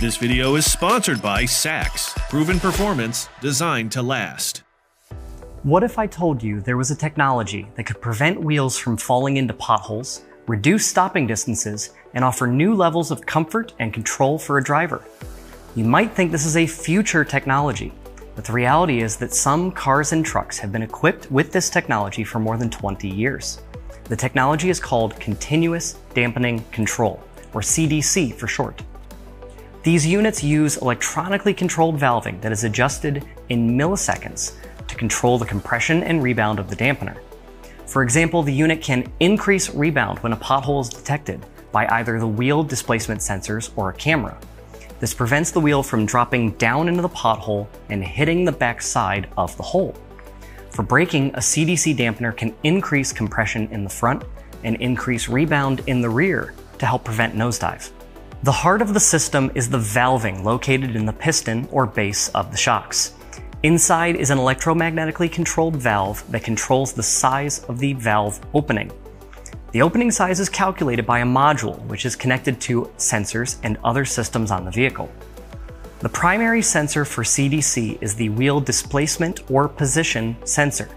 This video is sponsored by Sachs, proven performance designed to last. What if I told you there was a technology that could prevent wheels from falling into potholes, reduce stopping distances, and offer new levels of comfort and control for a driver? You might think this is a future technology, but the reality is that some cars and trucks have been equipped with this technology for more than 20 years. The technology is called Continuous Dampening Control, or CDC for short. These units use electronically controlled valving that is adjusted in milliseconds to control the compression and rebound of the dampener. For example, the unit can increase rebound when a pothole is detected by either the wheel displacement sensors or a camera. This prevents the wheel from dropping down into the pothole and hitting the back side of the hole. For braking, a CDC dampener can increase compression in the front and increase rebound in the rear to help prevent nosedive. The heart of the system is the valving located in the piston or base of the shocks. Inside is an electromagnetically controlled valve that controls the size of the valve opening. The opening size is calculated by a module which is connected to sensors and other systems on the vehicle. The primary sensor for CDC is the wheel displacement or position sensor.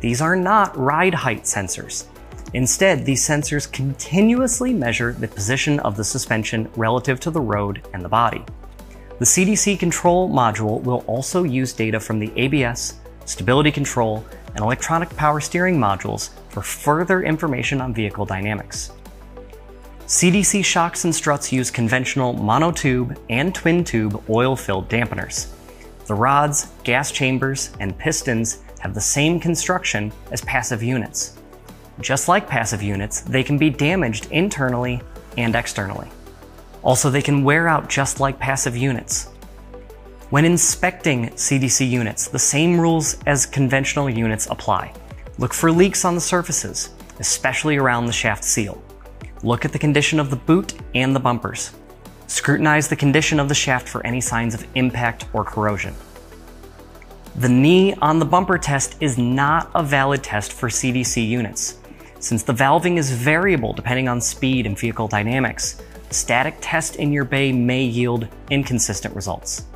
These are not ride height sensors. Instead, these sensors continuously measure the position of the suspension relative to the road and the body. The CDC control module will also use data from the ABS, stability control, and electronic power steering modules for further information on vehicle dynamics. CDC shocks and struts use conventional monotube and twin tube oil filled dampeners. The rods, gas chambers, and pistons have the same construction as passive units. Just like passive units, they can be damaged internally and externally. Also, they can wear out just like passive units. When inspecting CDC units, the same rules as conventional units apply. Look for leaks on the surfaces, especially around the shaft seal. Look at the condition of the boot and the bumpers. Scrutinize the condition of the shaft for any signs of impact or corrosion. The knee on the bumper test is not a valid test for CDC units. Since the valving is variable depending on speed and vehicle dynamics, static test in your bay may yield inconsistent results.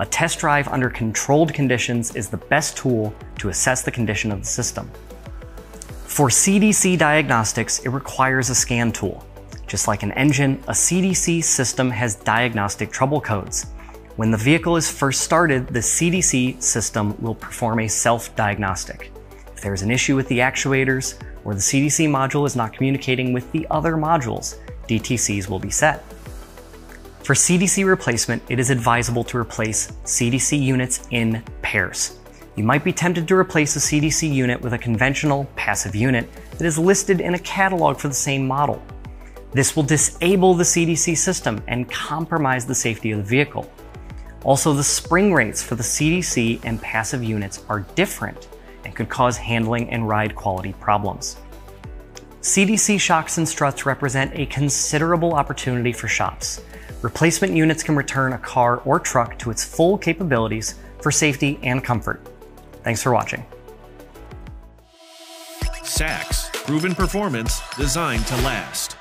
A test drive under controlled conditions is the best tool to assess the condition of the system. For CDC diagnostics, it requires a scan tool. Just like an engine, a CDC system has diagnostic trouble codes. When the vehicle is first started, the CDC system will perform a self-diagnostic. If there is an issue with the actuators, or the CDC module is not communicating with the other modules, DTCs will be set. For CDC replacement, it is advisable to replace CDC units in pairs. You might be tempted to replace a CDC unit with a conventional passive unit that is listed in a catalog for the same model. This will disable the CDC system and compromise the safety of the vehicle. Also, the spring rates for the CDC and passive units are different and could cause handling and ride quality problems. CDC shocks and struts represent a considerable opportunity for shops. Replacement units can return a car or truck to its full capabilities for safety and comfort. Thanks for watching. Sachs, proven performance designed to last.